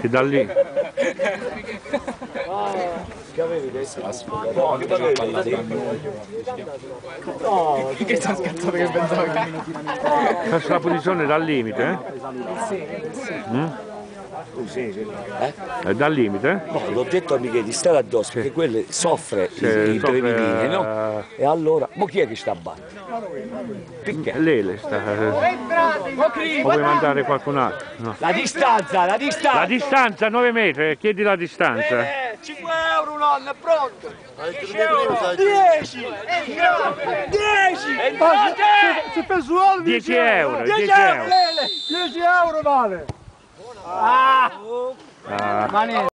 E da lì. Che sta scattato che pensavo che... Questa la posizione dal limite, eh? Mm? È dal limite, eh? No, l'ho detto a Michele di stare addosso perché quello soffre Sì, i, i soffre, no? eh. E allora, ma chi è che sta a battere? Perché? Lele sta. O vuoi mandare qualcun altro? No. La distanza, la distanza! La distanza 9 metri, chiedi la distanza. Eh, 5 euro nonno, è pronto! 10! 10! Se per suolo 10 euro, 10 10 euro. euro vale! 10 euro vale! Ah. Ah.